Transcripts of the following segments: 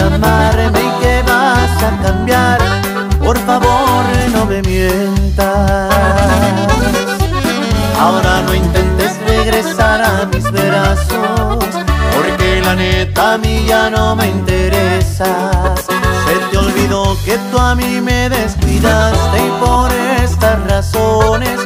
amarme y que vas a cambiar. Por favor, no me mientas. Ahora no intentes regresar a mis brazos, porque la neta a mí ya no me interesas. Se te olvidó que tú a mí me descuidaste y por estas razones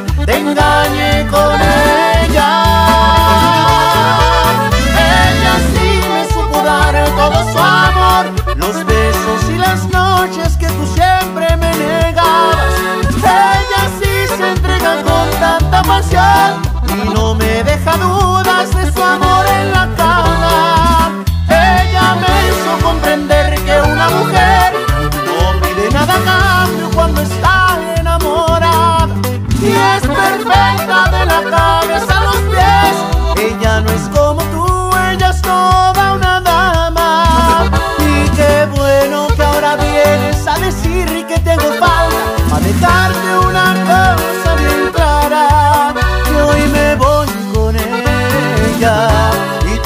y no me deja dudas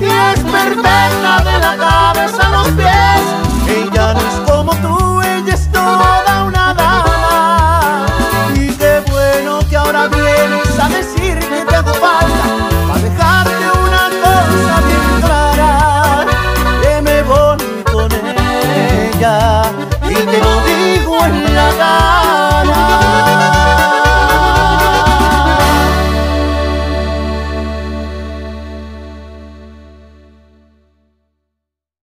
y es perfecta de la